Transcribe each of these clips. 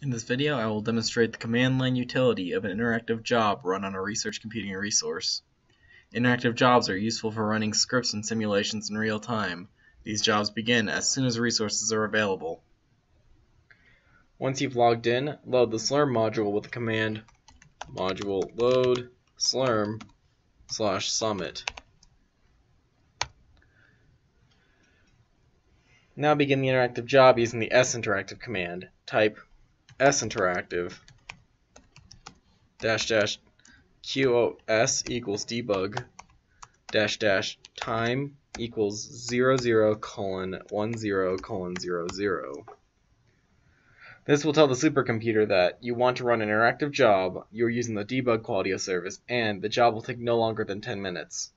In this video, I will demonstrate the command line utility of an interactive job run on a research computing resource. Interactive jobs are useful for running scripts and simulations in real time. These jobs begin as soon as resources are available. Once you've logged in, load the Slurm module with the command module load slurm slash summit. Now begin the interactive job using the S interactive command. Type sinteractive dash dash qos equals debug dash dash time equals 00 colon 10 colon 00. This will tell the supercomputer that you want to run an interactive job, you're using the debug quality of service, and the job will take no longer than 10 minutes.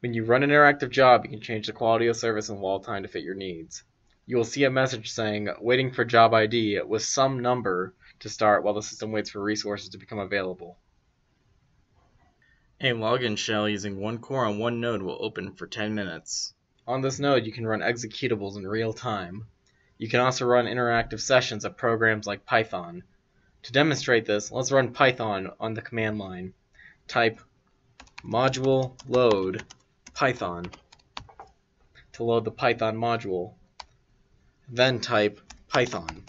When you run an interactive job, you can change the quality of service and wall time to fit your needs. You will see a message saying, waiting for job ID with some number to start while the system waits for resources to become available. A login shell using one core on one node will open for 10 minutes. On this node, you can run executables in real time. You can also run interactive sessions of programs like Python. To demonstrate this, let's run Python on the command line. Type module load python to load the Python module. Then type python.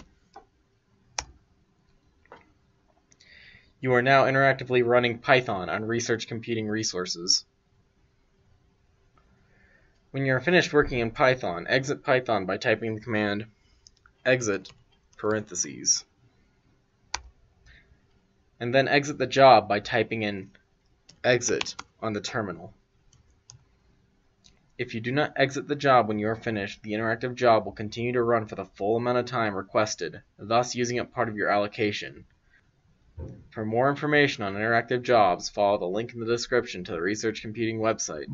You are now interactively running Python on research computing resources. When you are finished working in Python, exit Python by typing the command exit parentheses. And then exit the job by typing in exit on the terminal. If you do not exit the job when you are finished, the interactive job will continue to run for the full amount of time requested, thus using up part of your allocation. For more information on interactive jobs, follow the link in the description to the Research Computing website.